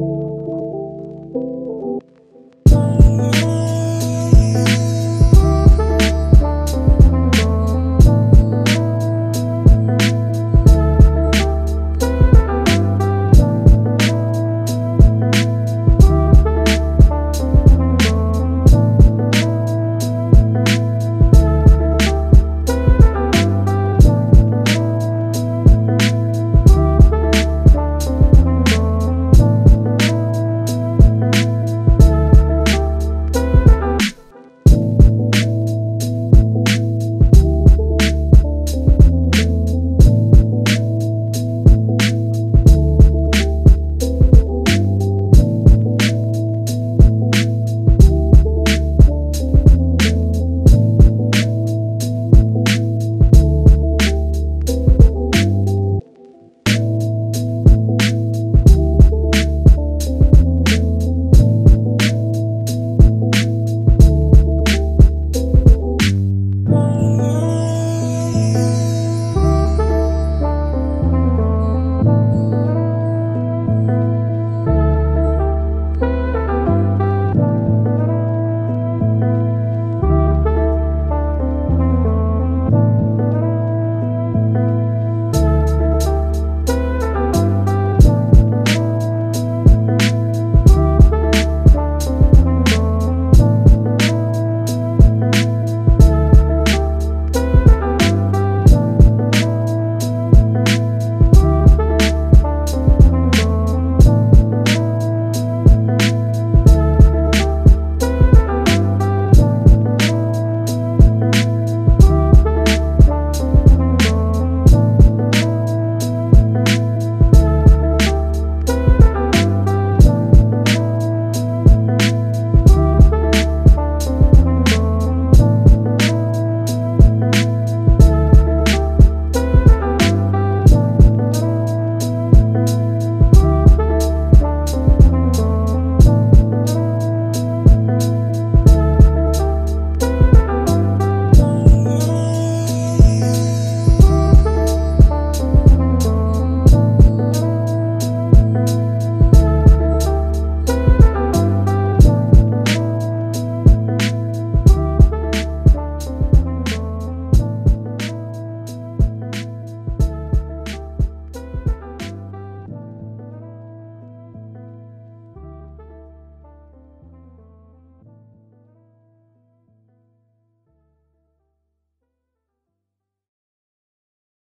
you.